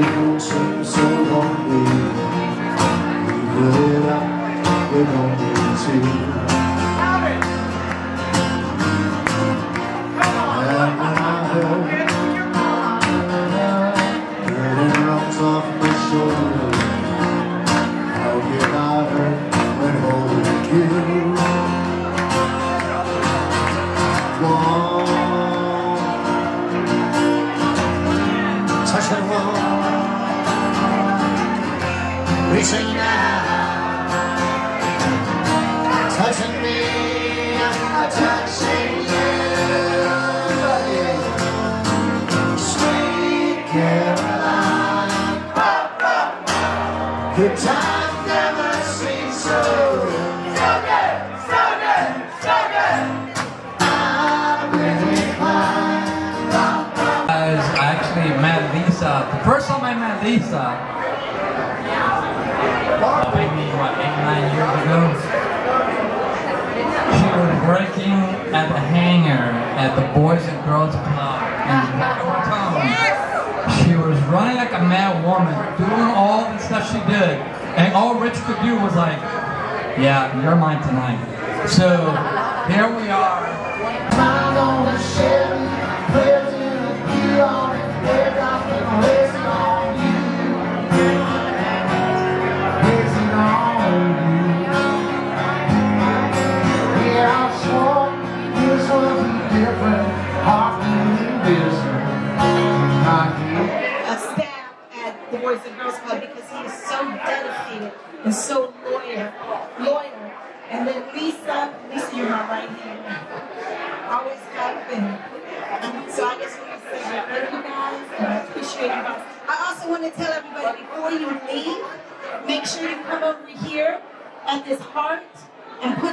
眼神想到你夜凉微 Reaching Touching me Touching you Sweet Caroline Good time never seems so I'm I actually met Lisa. The first time I met Lisa, she was working at the hangar at the Boys and Girls Club in. She was running like a mad woman, doing all the stuff she did, and all Rich could do was like, "Yeah, you're mine tonight." So here we are. Different, business. A staff at the Boys and Girls Club because he is so dedicated and so loyal, loyal. And then Lisa, Lisa, you're my right hand. Always have been. So I just want to say thank you guys and I appreciate you guys. I also want to tell everybody before you leave, make sure you come over here at this heart and put